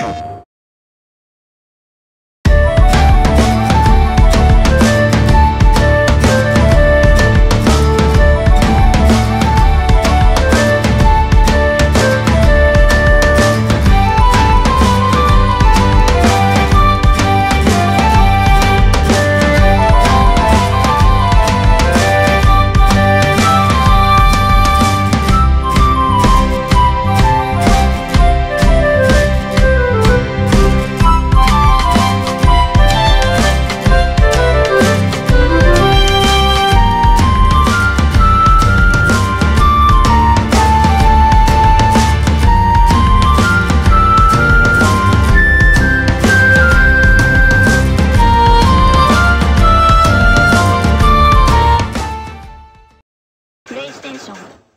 Oh. レイステーション。